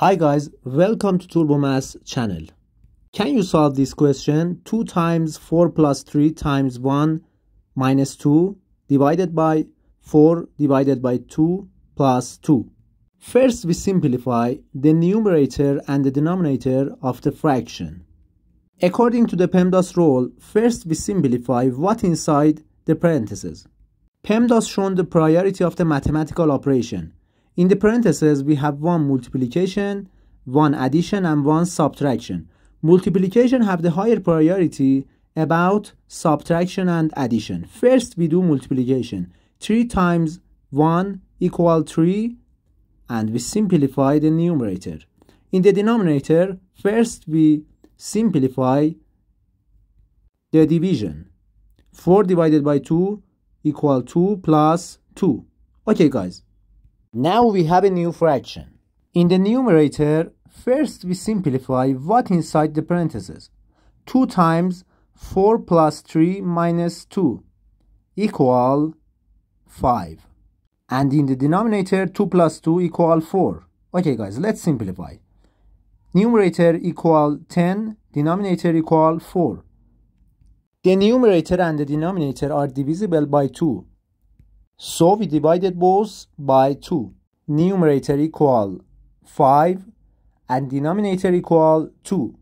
Hi guys, welcome to Turbo Maths channel. Can you solve this question? 2 times 4 plus 3 times 1 minus 2 divided by 4 divided by 2 plus 2. First we simplify the numerator and the denominator of the fraction. According to the PEMDAS rule, first we simplify what inside the parentheses. PEMDAS shown the priority of the mathematical operation in the parentheses, we have one multiplication, one addition, and one subtraction. Multiplication have the higher priority about subtraction and addition. First, we do multiplication. 3 times 1 equal 3, and we simplify the numerator. In the denominator, first we simplify the division. 4 divided by 2 equal 2 plus 2. Okay, guys. Now we have a new fraction. In the numerator, first we simplify what inside the parentheses. 2 times 4 plus 3 minus 2 equal 5. And in the denominator, 2 plus 2 equal 4. Okay guys, let's simplify. Numerator equal 10, denominator equal 4. The numerator and the denominator are divisible by 2. So we divided both by 2. Numerator equal 5 and denominator equal 2.